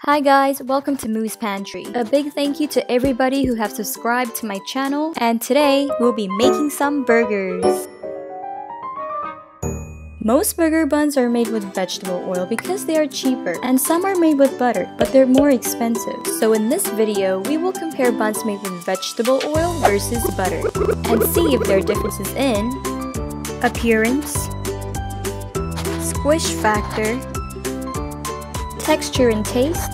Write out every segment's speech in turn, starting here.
Hi guys, welcome to Mousse Pantry. A big thank you to everybody who have subscribed to my channel and today we'll be making some burgers. Most burger buns are made with vegetable oil because they are cheaper and some are made with butter but they're more expensive. So in this video, we will compare buns made with vegetable oil versus butter and see if there are differences in appearance, squish factor, texture and taste,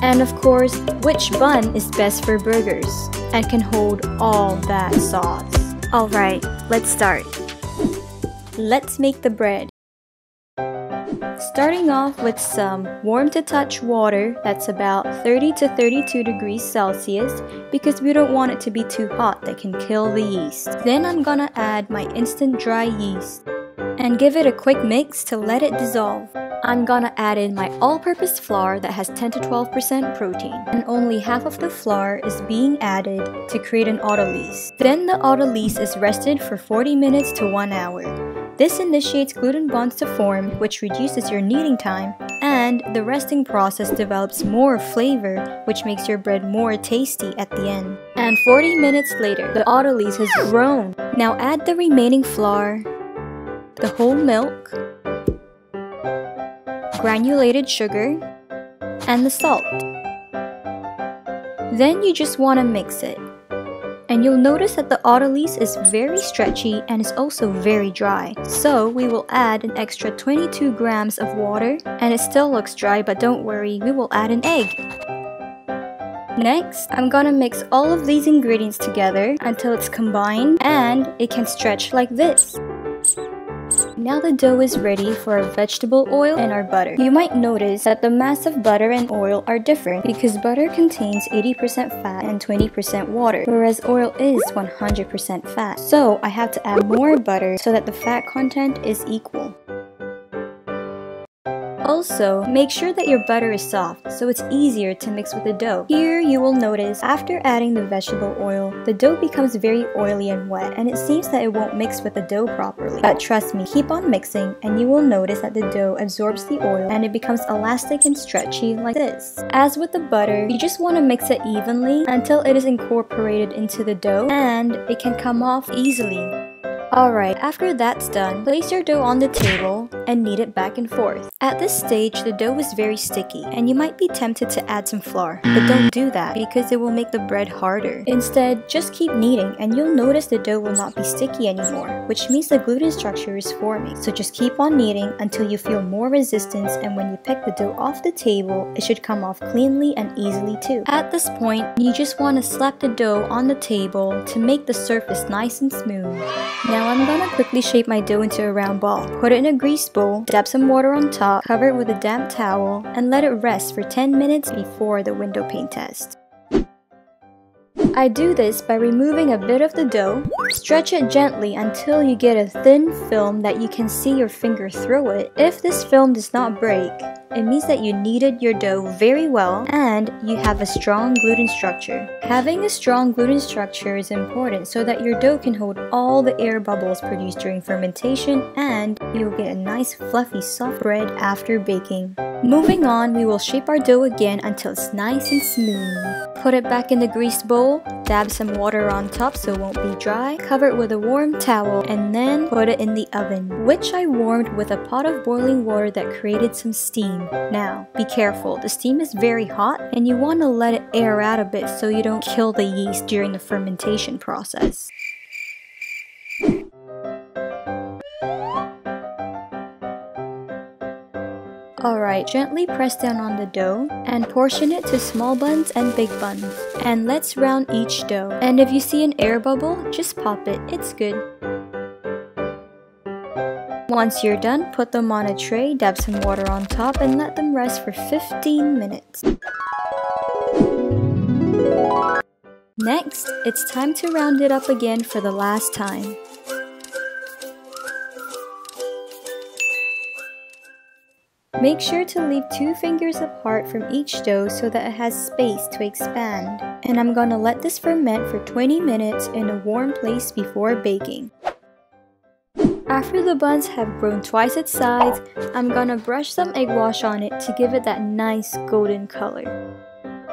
and of course, which bun is best for burgers and can hold all that sauce. Alright, let's start. Let's make the bread. Starting off with some warm to touch water that's about 30 to 32 degrees Celsius because we don't want it to be too hot that can kill the yeast. Then I'm gonna add my instant dry yeast and give it a quick mix to let it dissolve. I'm gonna add in my all-purpose flour that has 10 to 12% protein and only half of the flour is being added to create an autolyse. Then the autolyse is rested for 40 minutes to 1 hour. This initiates gluten bonds to form which reduces your kneading time and the resting process develops more flavor which makes your bread more tasty at the end. And 40 minutes later, the autolyse has grown. Now add the remaining flour, the whole milk, granulated sugar, and the salt. Then you just want to mix it. And you'll notice that the autolyse is very stretchy and is also very dry. So we will add an extra 22 grams of water and it still looks dry but don't worry, we will add an egg. Next, I'm gonna mix all of these ingredients together until it's combined and it can stretch like this. Now the dough is ready for our vegetable oil and our butter. You might notice that the mass of butter and oil are different because butter contains 80% fat and 20% water, whereas oil is 100% fat. So I have to add more butter so that the fat content is equal. Also, make sure that your butter is soft so it's easier to mix with the dough. Here you will notice after adding the vegetable oil, the dough becomes very oily and wet and it seems that it won't mix with the dough properly. But trust me, keep on mixing and you will notice that the dough absorbs the oil and it becomes elastic and stretchy like this. As with the butter, you just want to mix it evenly until it is incorporated into the dough and it can come off easily. Alright, after that's done, place your dough on the table and knead it back and forth. At this stage, the dough is very sticky and you might be tempted to add some flour, but don't do that because it will make the bread harder. Instead, just keep kneading and you'll notice the dough will not be sticky anymore, which means the gluten structure is forming. So just keep on kneading until you feel more resistance and when you pick the dough off the table, it should come off cleanly and easily too. At this point, you just want to slap the dough on the table to make the surface nice and smooth. Now now I'm gonna quickly shape my dough into a round ball. Put it in a greased bowl, dab some water on top, cover it with a damp towel, and let it rest for 10 minutes before the window pane test. I do this by removing a bit of the dough, stretch it gently until you get a thin film that you can see your finger through it. If this film does not break, it means that you kneaded your dough very well and you have a strong gluten structure. Having a strong gluten structure is important so that your dough can hold all the air bubbles produced during fermentation and you will get a nice fluffy soft bread after baking. Moving on, we will shape our dough again until it's nice and smooth. Put it back in the greased bowl, dab some water on top so it won't be dry, cover it with a warm towel, and then put it in the oven, which I warmed with a pot of boiling water that created some steam. Now, be careful, the steam is very hot and you want to let it air out a bit so you don't kill the yeast during the fermentation process. Alright, gently press down on the dough and portion it to small buns and big buns. And let's round each dough. And if you see an air bubble, just pop it, it's good. Once you're done, put them on a tray, dab some water on top, and let them rest for 15 minutes. Next, it's time to round it up again for the last time. Make sure to leave two fingers apart from each dough so that it has space to expand. And I'm gonna let this ferment for 20 minutes in a warm place before baking. After the buns have grown twice its size, I'm gonna brush some egg wash on it to give it that nice golden color.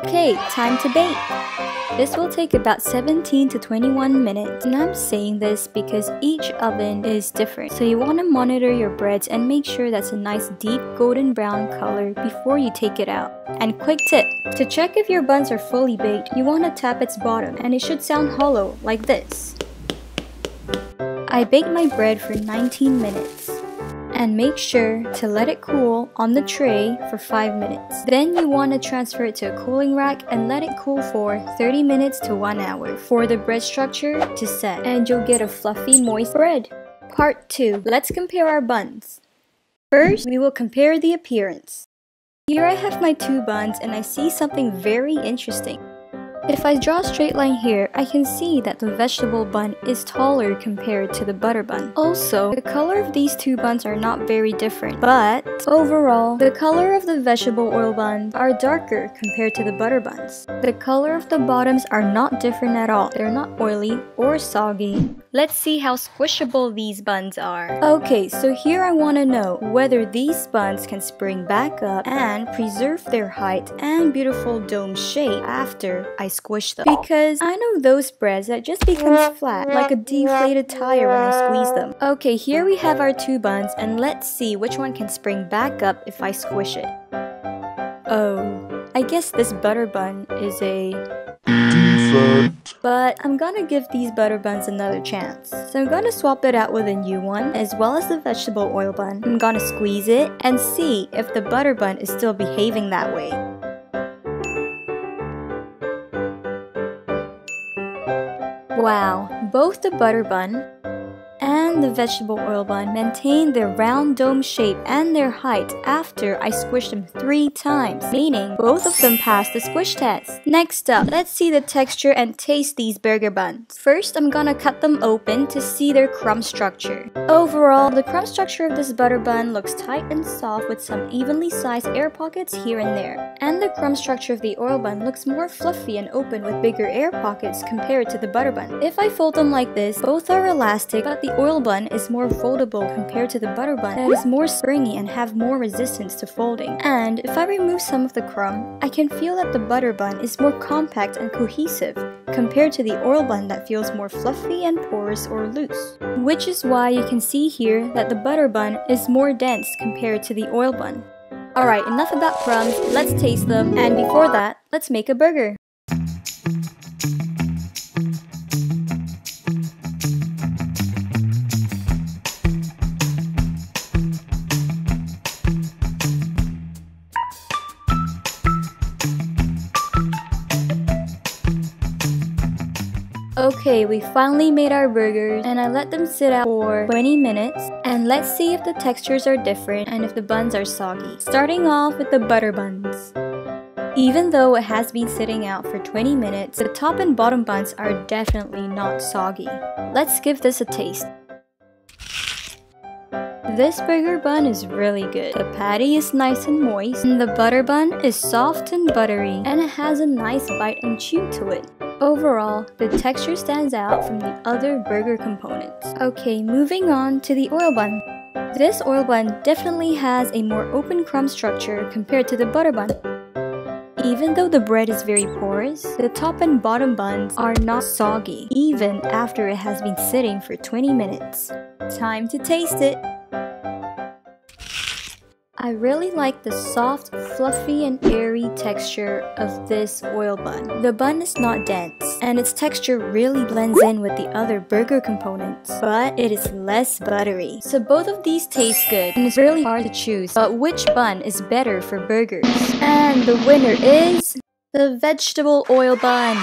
Okay, time to bake! This will take about 17 to 21 minutes and I'm saying this because each oven is different so you want to monitor your breads and make sure that's a nice deep golden brown color before you take it out. And quick tip, to check if your buns are fully baked you want to tap its bottom and it should sound hollow like this. I baked my bread for 19 minutes and make sure to let it cool on the tray for 5 minutes. Then you want to transfer it to a cooling rack and let it cool for 30 minutes to 1 hour for the bread structure to set and you'll get a fluffy moist bread. Part 2. Let's compare our buns. First, we will compare the appearance. Here I have my two buns and I see something very interesting. If I draw a straight line here, I can see that the vegetable bun is taller compared to the butter bun. Also, the color of these two buns are not very different, but overall, the color of the vegetable oil buns are darker compared to the butter buns. The color of the bottoms are not different at all. They're not oily or soggy. Let's see how squishable these buns are. Okay, so here I want to know whether these buns can spring back up and preserve their height and beautiful dome shape after I squish them. Because I know those breads that just becomes flat like a deflated tire when I squeeze them. Okay, here we have our two buns and let's see which one can spring back up if I squish it. Oh, I guess this butter bun is a defect. But I'm gonna give these butter buns another chance. So I'm gonna swap it out with a new one, as well as the vegetable oil bun. I'm gonna squeeze it and see if the butter bun is still behaving that way. Wow, both the butter bun and the vegetable oil bun maintain their round dome shape and their height after I squished them three times, meaning both of them passed the squish test. Next up, let's see the texture and taste these burger buns. First, I'm gonna cut them open to see their crumb structure. Overall, the crumb structure of this butter bun looks tight and soft with some evenly sized air pockets here and there. And the crumb structure of the oil bun looks more fluffy and open with bigger air pockets compared to the butter bun. If I fold them like this, both are elastic but the oil bun is more foldable compared to the butter bun that is more springy and have more resistance to folding. And if I remove some of the crumb, I can feel that the butter bun is more compact and cohesive compared to the oil bun that feels more fluffy and porous or loose. Which is why you can see here that the butter bun is more dense compared to the oil bun. Alright, enough about crumbs, let's taste them, and before that, let's make a burger. Okay, we finally made our burgers and I let them sit out for 20 minutes and let's see if the textures are different and if the buns are soggy. Starting off with the butter buns. Even though it has been sitting out for 20 minutes, the top and bottom buns are definitely not soggy. Let's give this a taste. This burger bun is really good. The patty is nice and moist, and the butter bun is soft and buttery, and it has a nice bite and chew to it. Overall, the texture stands out from the other burger components. Okay, moving on to the oil bun. This oil bun definitely has a more open crumb structure compared to the butter bun. Even though the bread is very porous, the top and bottom buns are not soggy, even after it has been sitting for 20 minutes. Time to taste it! I really like the soft, fluffy, and airy texture of this oil bun. The bun is not dense, and its texture really blends in with the other burger components, but it is less buttery. So both of these taste good, and it's really hard to choose, but which bun is better for burgers? And the winner is... the vegetable oil bun!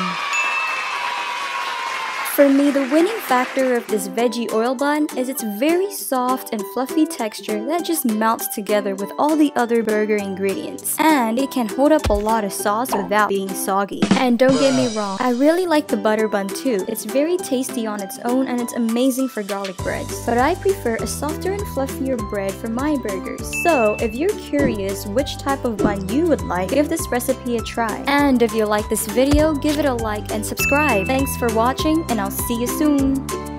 For me, the winning factor of this veggie oil bun is its very soft and fluffy texture that just melts together with all the other burger ingredients. And it can hold up a lot of sauce without being soggy. And don't get me wrong, I really like the butter bun too. It's very tasty on its own and it's amazing for garlic breads. But I prefer a softer and fluffier bread for my burgers. So if you're curious which type of bun you would like, give this recipe a try. And if you like this video, give it a like and subscribe. Thanks for watching and I'll I'll see you soon.